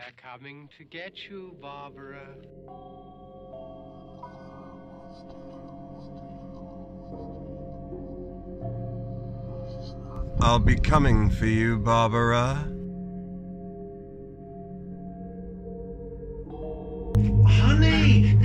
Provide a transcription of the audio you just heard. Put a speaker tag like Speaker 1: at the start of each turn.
Speaker 1: They're coming to get you, Barbara.
Speaker 2: I'll be coming for you, Barbara. Honey,